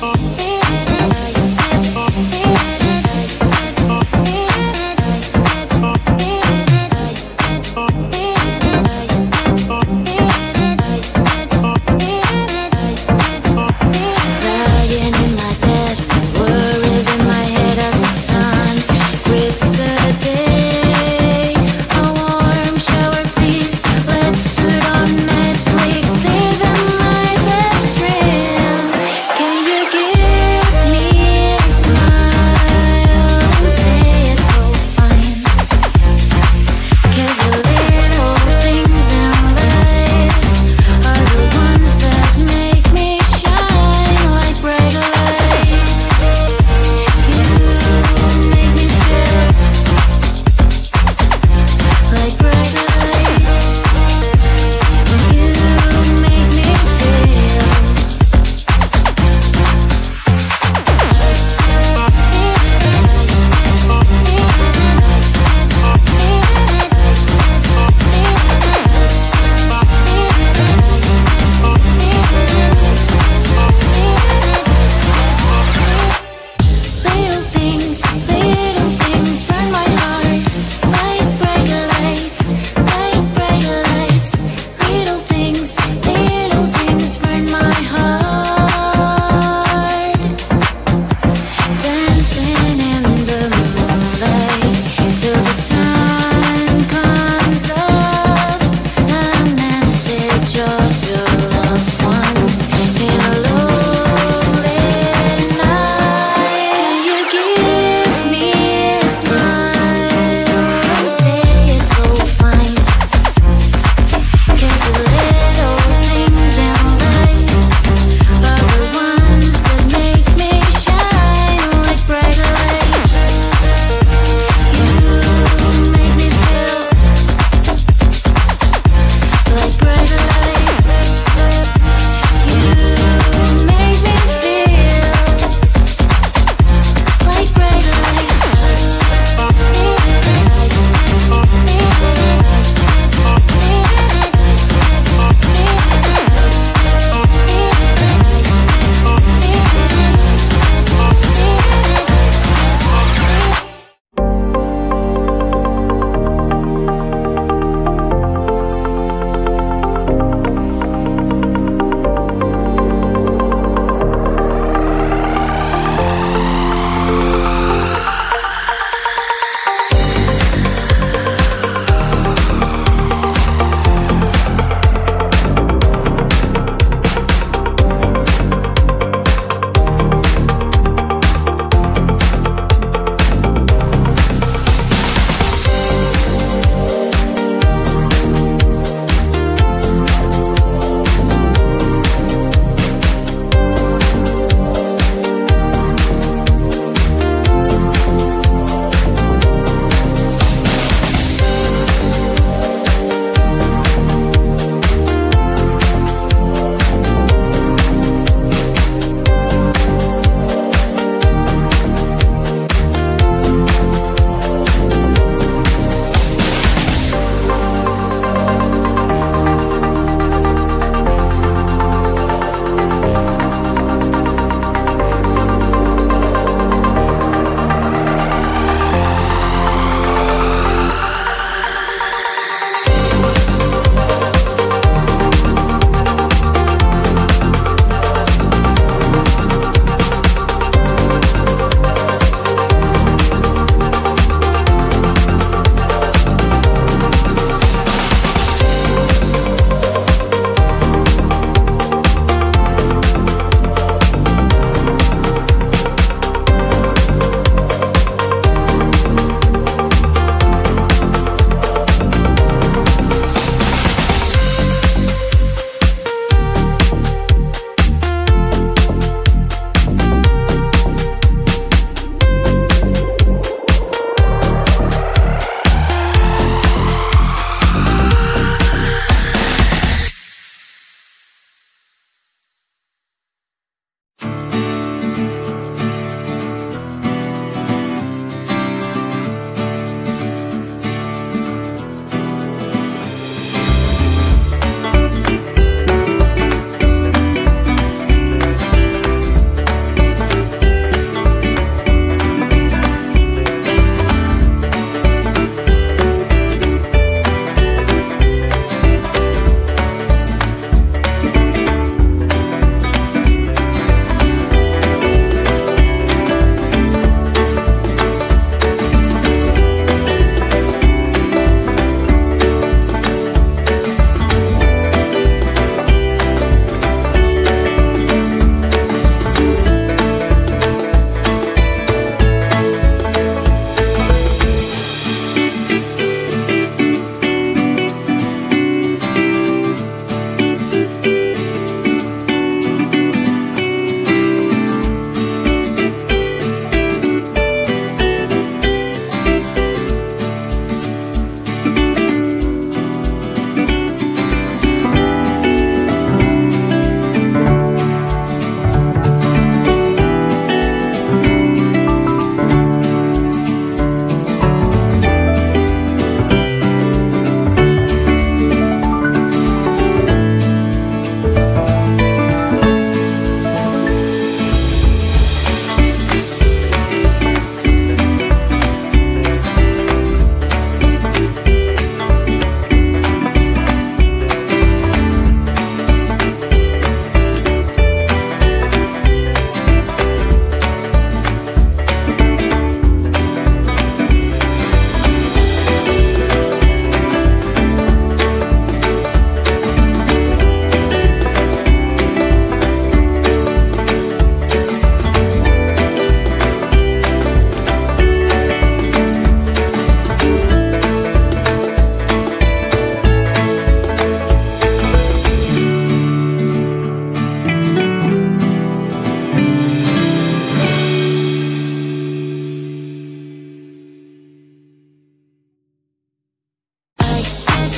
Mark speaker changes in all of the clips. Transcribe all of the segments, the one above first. Speaker 1: oh.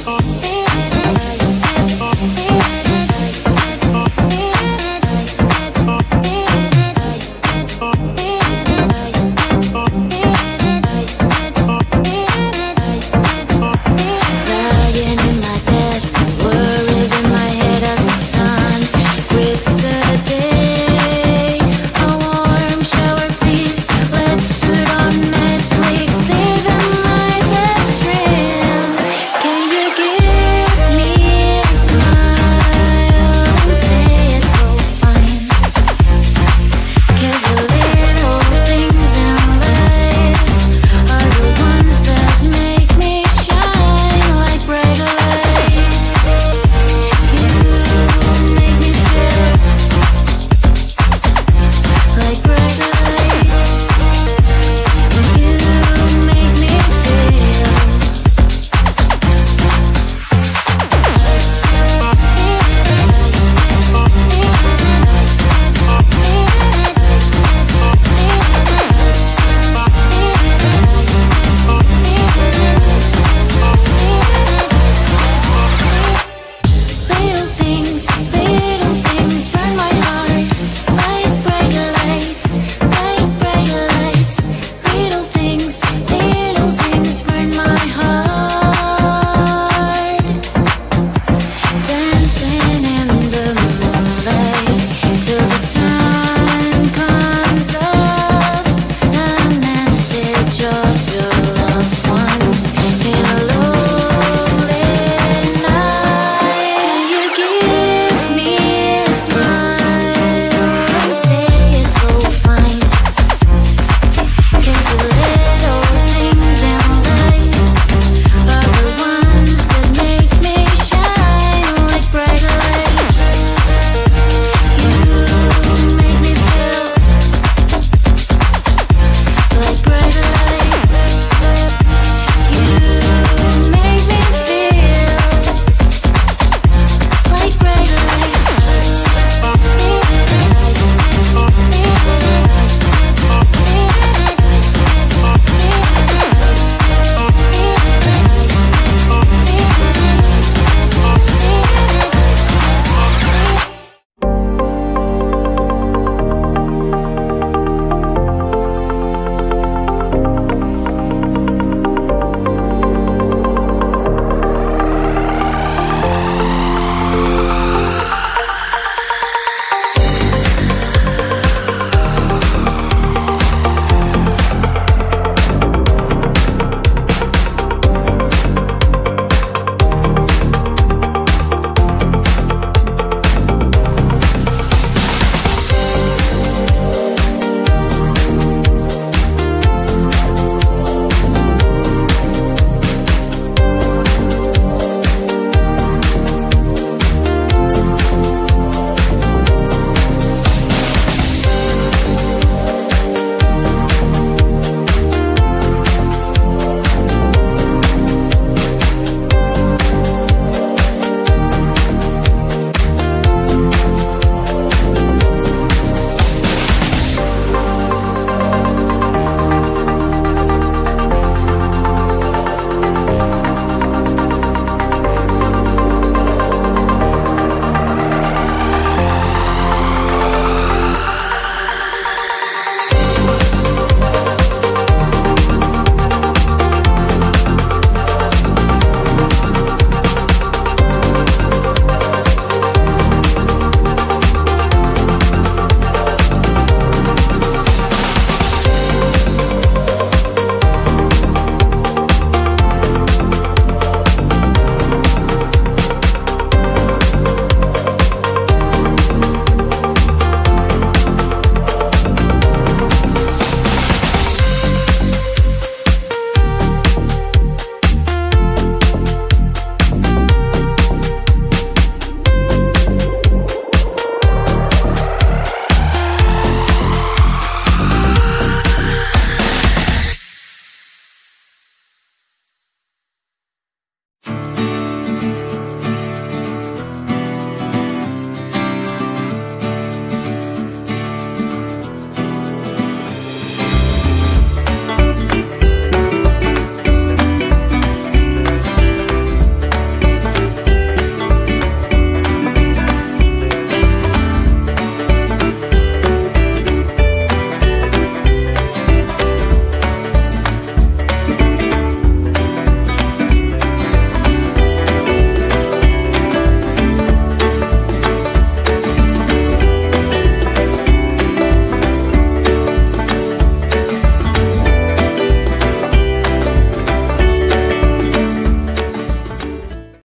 Speaker 1: Oh.